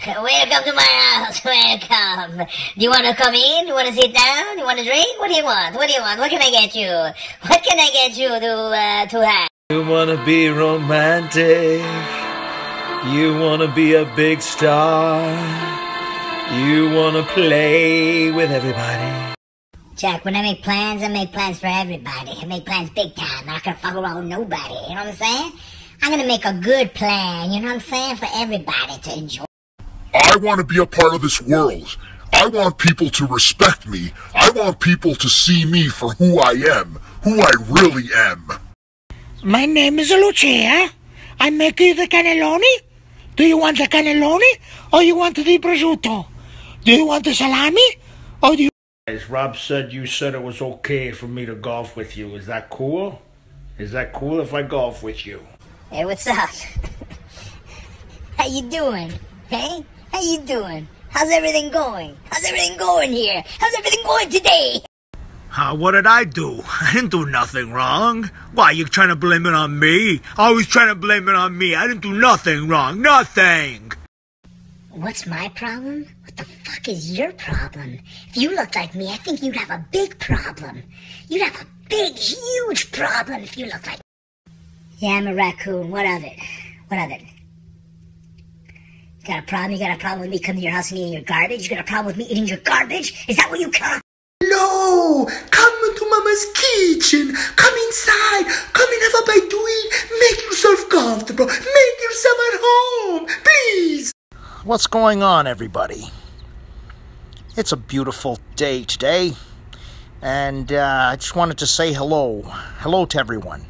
Welcome to my house. Welcome. Do you want to come in? Do you want to sit down? Do you want to drink? What do you want? What do you want? What can I get you? What can I get you to uh, to have? You wanna be romantic. You wanna be a big star. You wanna play with everybody. Jack, when I make plans, I make plans for everybody. I make plans big time. I'm not gonna fuck around with nobody. You know what I'm saying? I'm gonna make a good plan. You know what I'm saying? For everybody to enjoy. I want to be a part of this world. I want people to respect me. I want people to see me for who I am, who I really am. My name is Lucia. I make you the cannelloni. Do you want the cannelloni or you want the prosciutto? Do you want the salami or do you As Rob said, you said it was okay for me to golf with you. Is that cool? Is that cool if I golf with you? Hey, what's up? How you doing? Hey? How you doing? How's everything going? How's everything going here? How's everything going today? Huh, what did I do? I didn't do nothing wrong. Why, you trying to blame it on me? Always trying to blame it on me. I didn't do nothing wrong. Nothing. What's my problem? What the fuck is your problem? If you looked like me, I think you'd have a big problem. You'd have a big, huge problem if you looked like Yeah, I'm a raccoon. What of it? What of it? You got a problem? You got a problem with me coming to your house and eating your garbage? You got a problem with me eating your garbage? Is that what you got? No! Come into Mama's kitchen. Come inside. Come and have a bite to eat. Make yourself comfortable. Make yourself at home. Please. What's going on, everybody? It's a beautiful day today, and uh, I just wanted to say hello. Hello to everyone.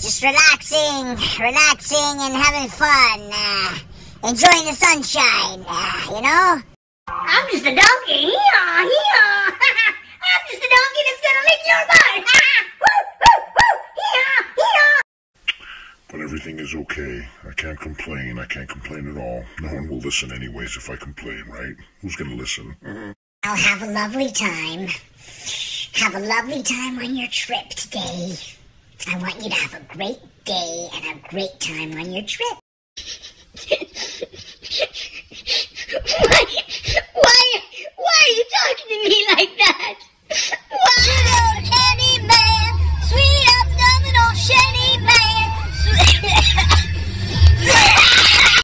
Just relaxing, relaxing and having fun. Uh, enjoying the sunshine, uh, you know? I'm just a donkey. Hee-haw, hee-haw. I'm just a donkey that's gonna lick your butt. woo, woo, woo. Hee-haw, hee-haw. But everything is okay. I can't complain. I can't complain at all. No one will listen anyways if I complain, right? Who's gonna listen? I'll have a lovely time. Have a lovely time on your trip today. I want you to have a great day and a great time on your trip. why, why, why are you talking to me like that?